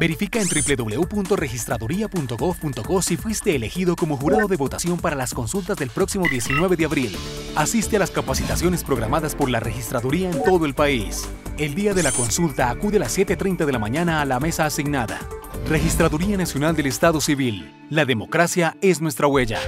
Verifica en www.registraduría.gov.co si fuiste elegido como jurado de votación para las consultas del próximo 19 de abril. Asiste a las capacitaciones programadas por la Registraduría en todo el país. El día de la consulta acude a las 7.30 de la mañana a la mesa asignada. Registraduría Nacional del Estado Civil. La democracia es nuestra huella.